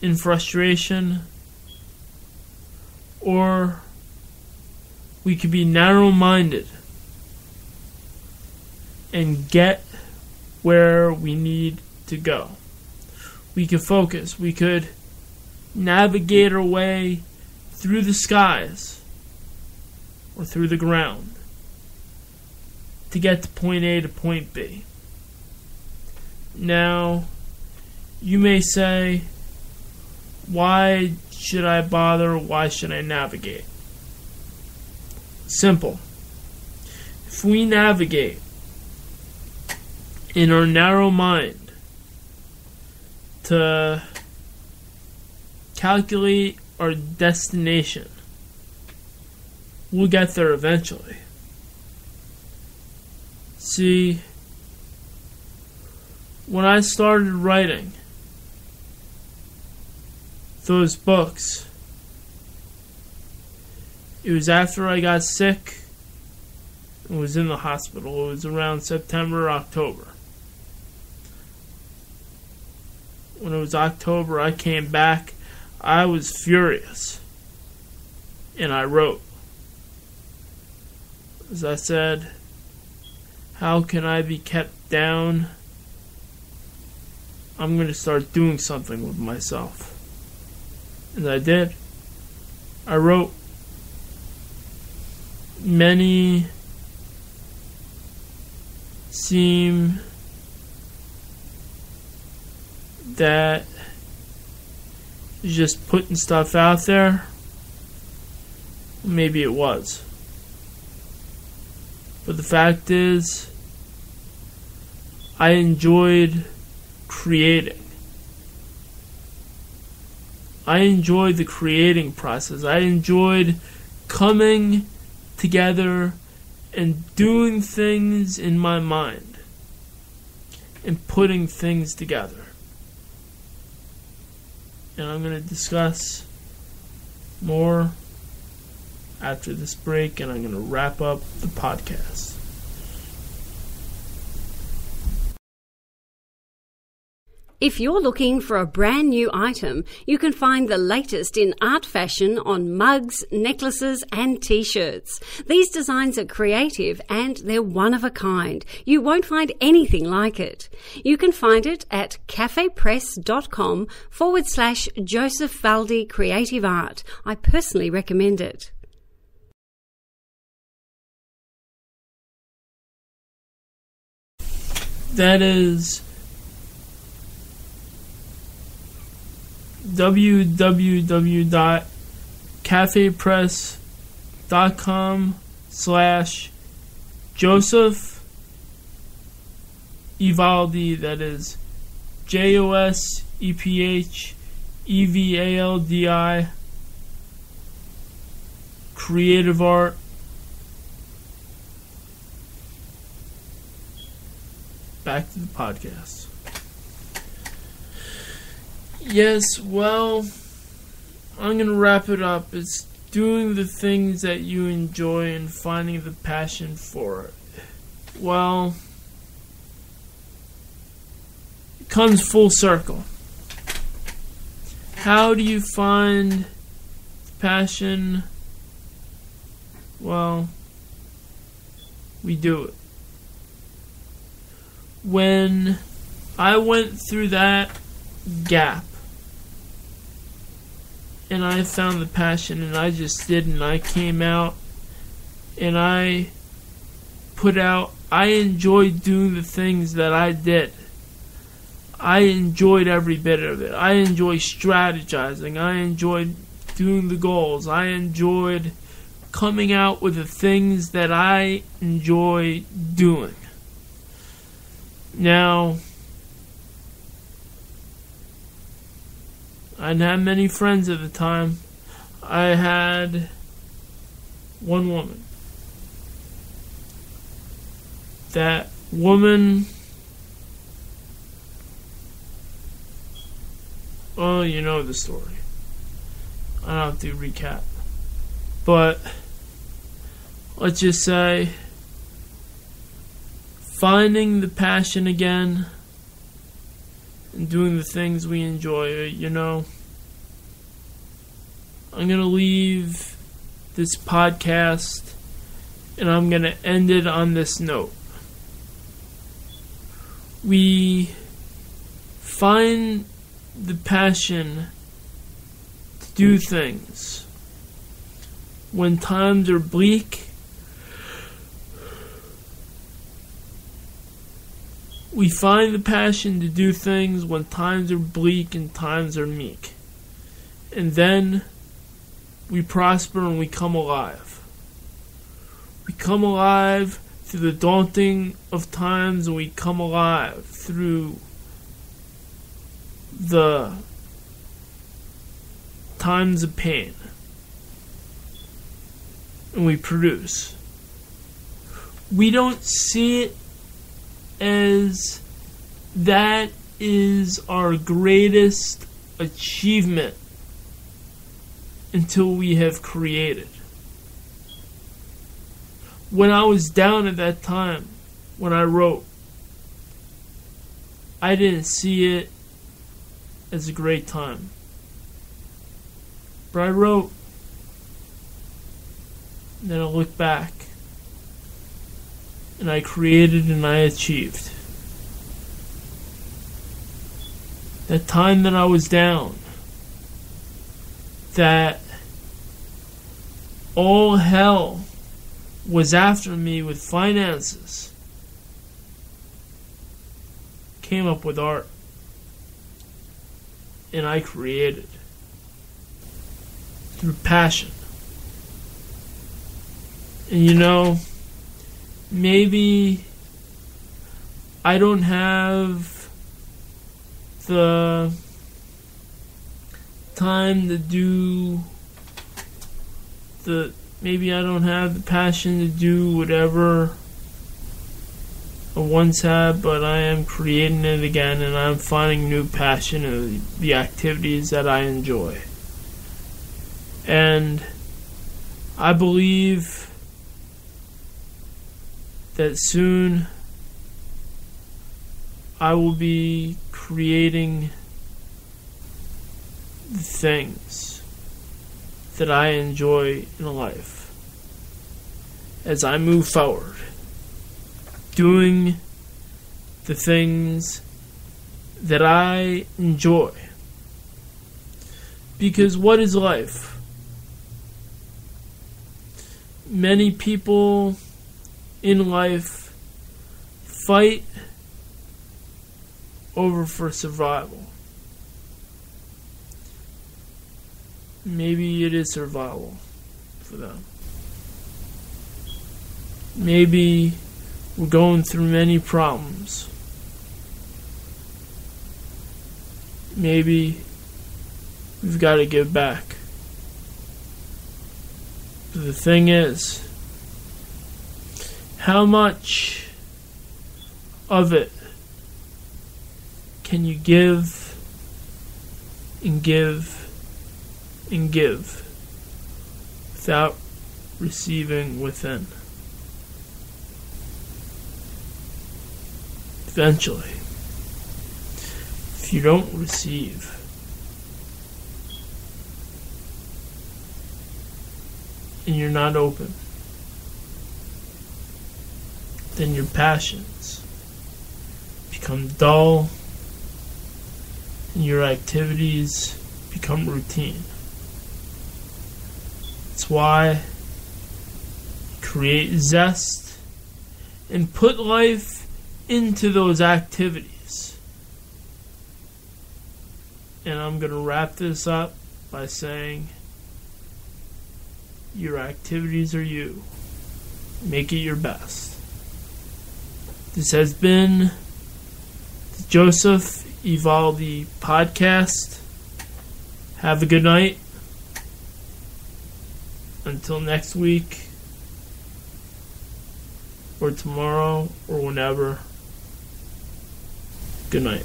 in frustration, or we could be narrow minded and get where we need to go. We could focus, we could navigate our way through the skies or through the ground to get to point A to point B. Now, you may say, why should I bother? Why should I navigate? Simple. If we navigate in our narrow mind to calculate our destination, we'll get there eventually. See, when I started writing those books, it was after I got sick and was in the hospital. It was around September, October. When it was October, I came back. I was furious. And I wrote. As I said, how can I be kept down? I'm going to start doing something with myself. And I did. I wrote many seem that just putting stuff out there. Maybe it was. But the fact is, I enjoyed creating. I enjoyed the creating process. I enjoyed coming together and doing things in my mind and putting things together. And I'm going to discuss more after this break, and I'm going to wrap up the podcast. If you're looking for a brand new item, you can find the latest in art fashion on mugs, necklaces, and t shirts. These designs are creative and they're one of a kind. You won't find anything like it. You can find it at cafepress.com forward slash Joseph Evaldi Creative Art. I personally recommend it. That is www.cafepress.com slash Joseph Evaldi, that is J O S E P H E V A L D I, creative art. Back to the podcast. Yes, well, I'm going to wrap it up. It's doing the things that you enjoy and finding the passion for it. Well, it comes full circle. How do you find passion? Well, we do it. When I went through that gap, and I found the passion and I just did and I came out and I put out I enjoyed doing the things that I did. I enjoyed every bit of it. I enjoyed strategizing. I enjoyed doing the goals. I enjoyed coming out with the things that I enjoy doing. Now, I didn't have many friends at the time. I had one woman. That woman. Oh, you know the story. I don't have to recap. But let's just say finding the passion again and doing the things we enjoy, you know, I'm going to leave this podcast and I'm going to end it on this note. We find the passion to do hmm. things when times are bleak. We find the passion to do things when times are bleak and times are meek. And then we prosper and we come alive. We come alive through the daunting of times and we come alive through the times of pain. And we produce. We don't see it as that is our greatest achievement until we have created. When I was down at that time, when I wrote, I didn't see it as a great time. But I wrote, then I looked back, and I created and I achieved. That time that I was down, that all hell was after me with finances, came up with art and I created through passion. And you know, maybe I don't have the time to do the maybe I don't have the passion to do whatever I once had, but I am creating it again and I'm finding new passion in the activities that I enjoy. And I believe that soon I will be creating the things that I enjoy in life as I move forward doing the things that I enjoy. Because what is life? Many people in life fight over for survival. Maybe it is survival for them. Maybe we're going through many problems. Maybe we've got to give back. But the thing is, how much of it can you give and give and give without receiving within? eventually, if you don't receive, and you're not open, then your passions become dull and your activities become routine. That's why create zest and put life into those activities. And I'm going to wrap this up by saying your activities are you. Make it your best. This has been the Joseph Evaldi podcast. Have a good night. Until next week, or tomorrow, or whenever. Good night.